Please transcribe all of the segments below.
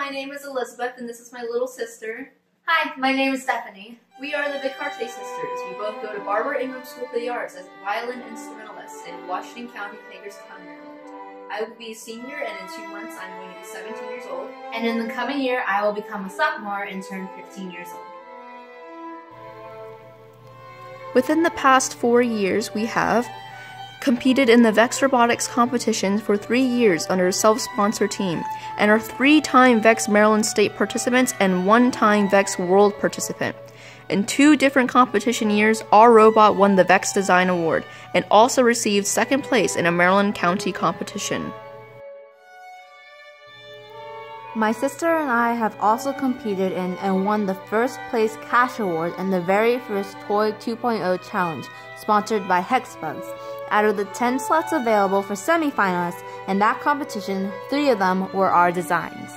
my name is Elizabeth and this is my little sister. Hi, my name is Stephanie. We are the Vicarte sisters. We both go to Barbara Ingram School for the Arts as violin instrumentalists in Washington County, Hagerstown, Maryland. I will be a senior and in two months I'm going to be 17 years old. And in the coming year, I will become a sophomore and turn 15 years old. Within the past four years, we have competed in the VEX Robotics competition for three years under a self sponsored team, and are three time VEX Maryland State participants and one time VEX World participant. In two different competition years, our robot won the VEX Design Award and also received second place in a Maryland County competition. My sister and I have also competed in and won the first place cash award in the very first Toy 2.0 challenge sponsored by Hexbugs. Out of the 10 slots available for semifinalists in that competition, three of them were our designs.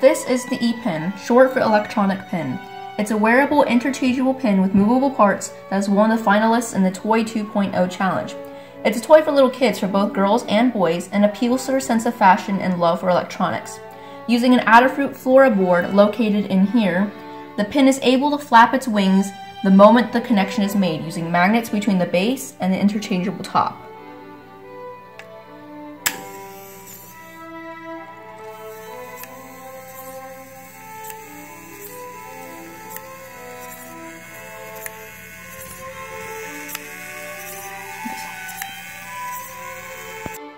This is the ePin, short for electronic pin. It's a wearable interchangeable pin with movable parts that has won the finalists in the Toy 2.0 challenge. It's a toy for little kids for both girls and boys and appeals to their sense of fashion and love for electronics. Using an Adafruit Flora board located in here, the pin is able to flap its wings the moment the connection is made using magnets between the base and the interchangeable top.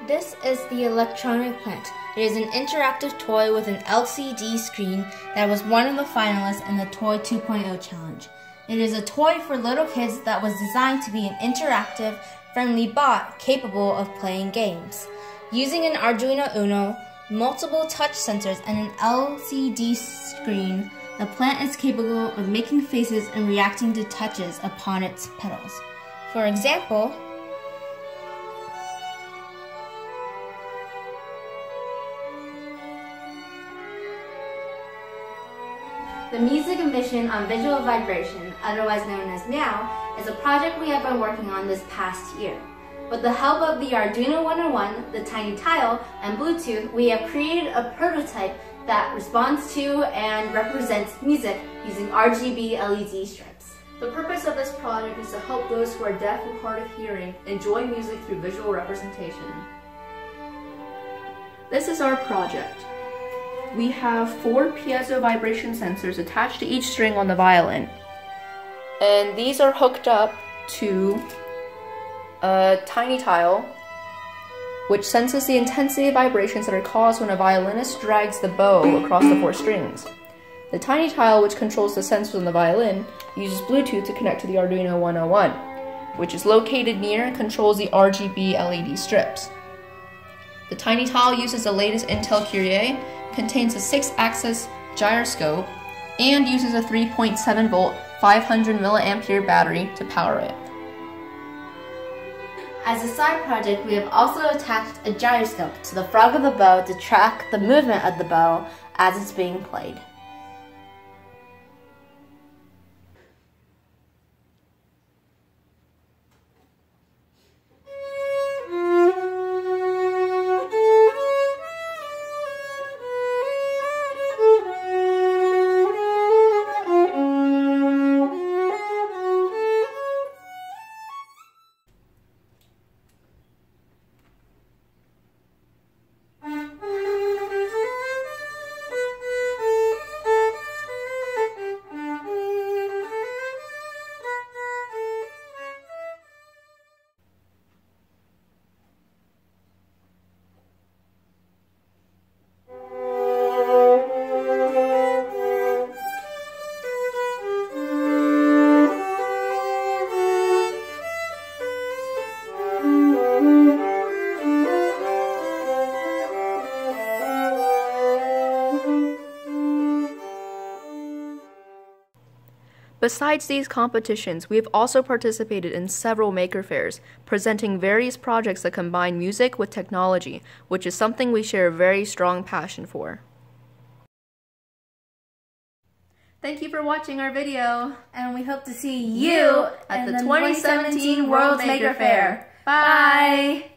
This is the electronic plant. It is an interactive toy with an LCD screen that was one of the finalists in the Toy 2.0 challenge. It is a toy for little kids that was designed to be an interactive, friendly bot capable of playing games. Using an Arduino Uno, multiple touch sensors, and an LCD screen, the plant is capable of making faces and reacting to touches upon its petals. For example, The music emission on visual vibration, otherwise known as MEOW, is a project we have been working on this past year. With the help of the Arduino 101, the Tiny Tile, and Bluetooth, we have created a prototype that responds to and represents music using RGB LED strips. The purpose of this project is to help those who are deaf or hard of hearing enjoy music through visual representation. This is our project we have four piezo vibration sensors attached to each string on the violin. And these are hooked up to a tiny tile which senses the intensity of vibrations that are caused when a violinist drags the bow across the four strings. The tiny tile, which controls the sensors on the violin, uses Bluetooth to connect to the Arduino 101, which is located near and controls the RGB LED strips. The tiny tile uses the latest Intel Curie contains a 6-axis gyroscope, and uses a 3.7 volt 500 milliampere battery to power it. As a side project, we have also attached a gyroscope to the frog of the bow to track the movement of the bow as it's being played. Besides these competitions, we have also participated in several maker fairs, presenting various projects that combine music with technology, which is something we share a very strong passion for. Thank you for watching our video. And we hope to see you at the, the 2017 World Maker Faire. Bye!